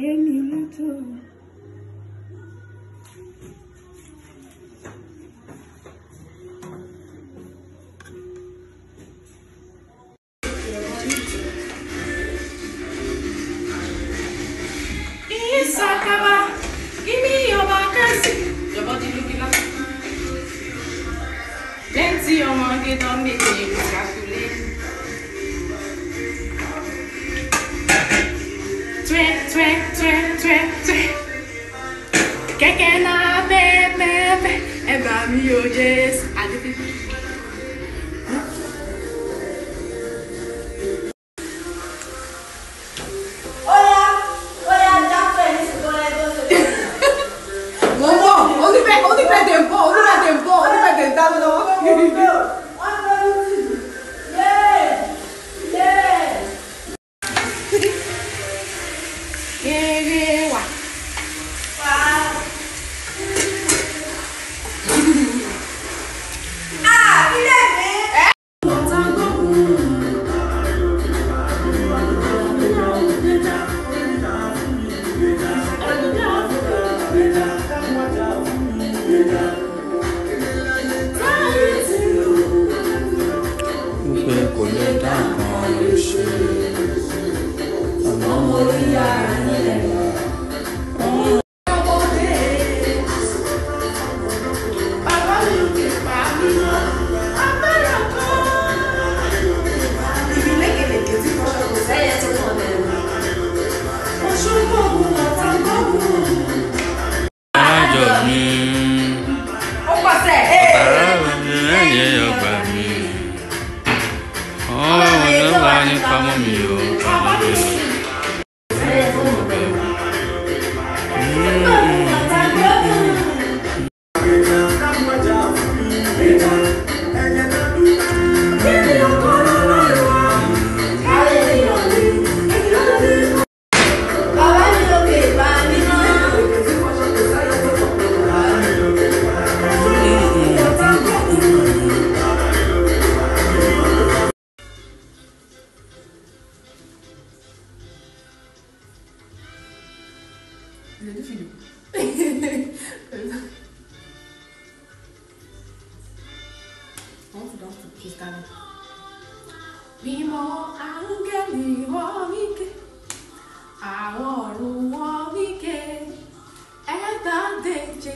yé mi lójú. Let's see your monkey, don't make me look at you. trip, trip, trip, trip, trip. Kekena, baby, and I'm your just. We áńgẹ́lì wọ́n wíkẹ́ àwọn ọ̀run wọ́n wíkẹ́ ẹ̀ẹ́dá dèje.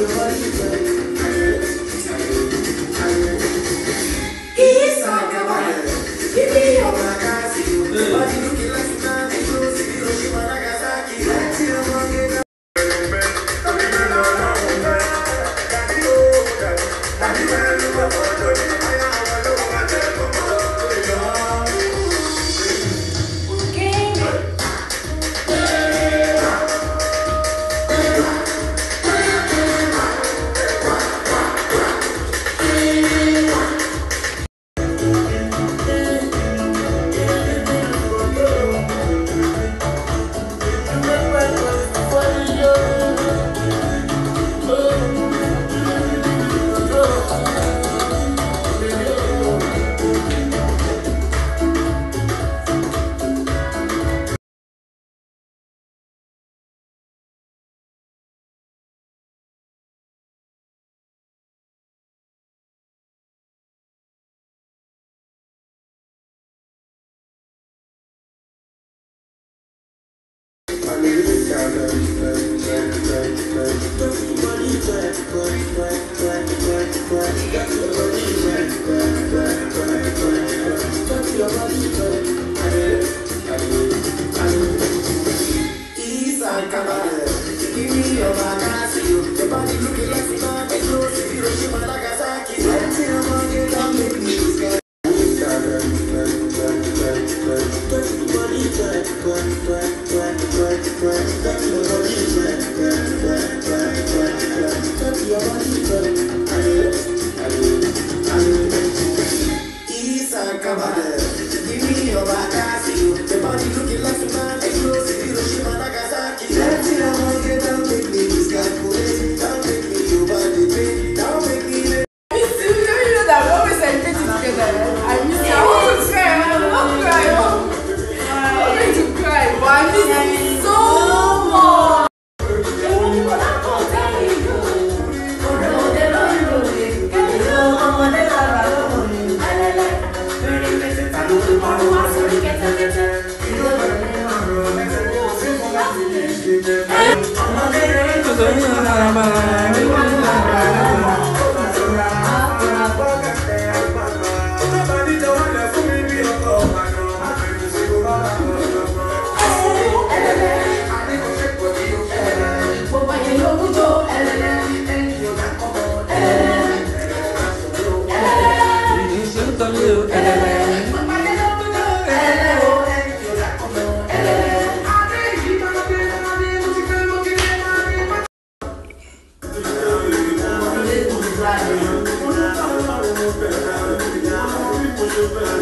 your life today. Bye-bye. I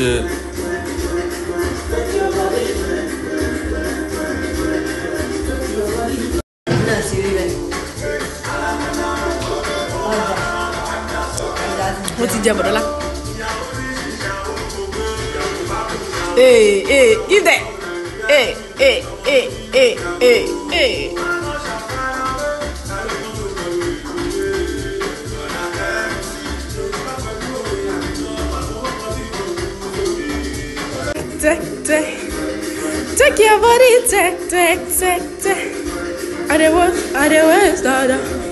mo ti jẹ bọ̀dọ́lá. Hey, hey, give that. Hey, hey, hey, hey, hey, hey. cek cek Cek your body cek cek cek cek Are the worst, are the worst, da.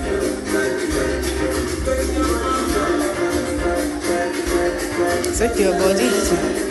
Your body